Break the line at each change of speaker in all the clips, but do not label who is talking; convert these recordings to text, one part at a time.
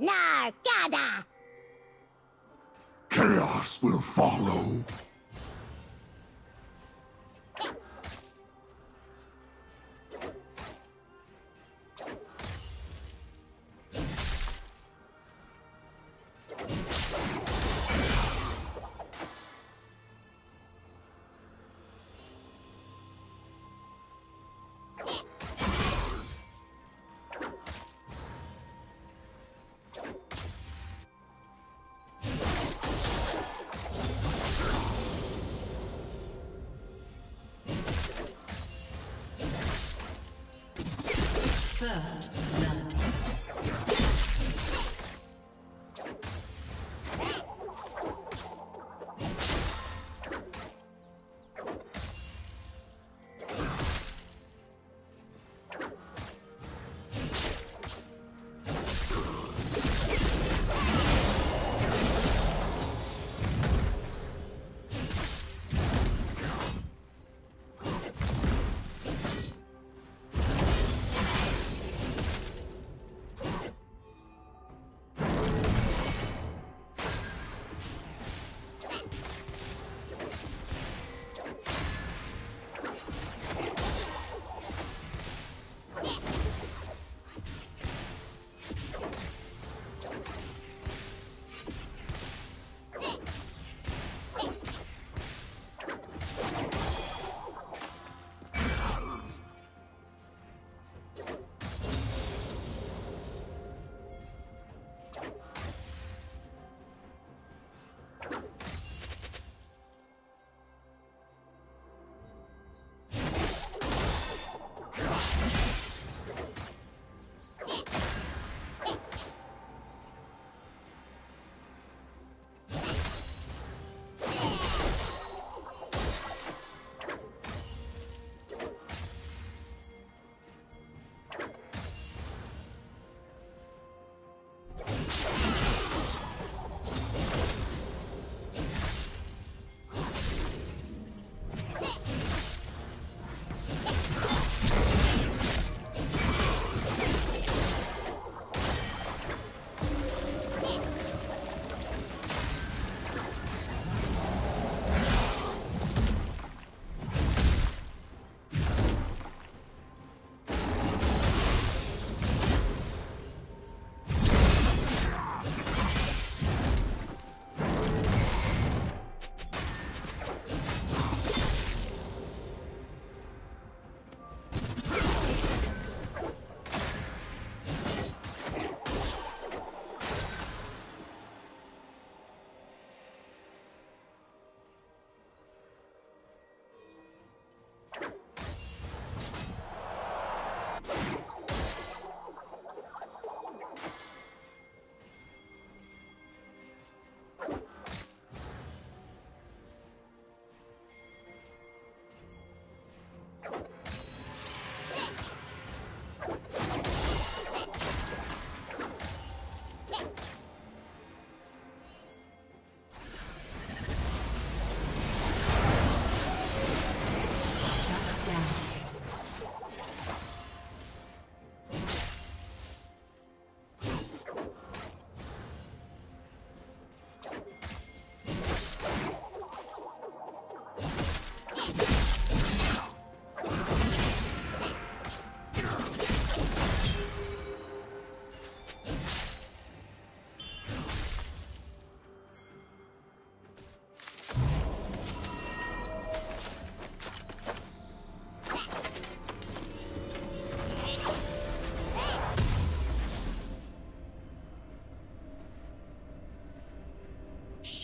Nargada!
Chaos will follow.
First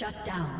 Shut down.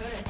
Turret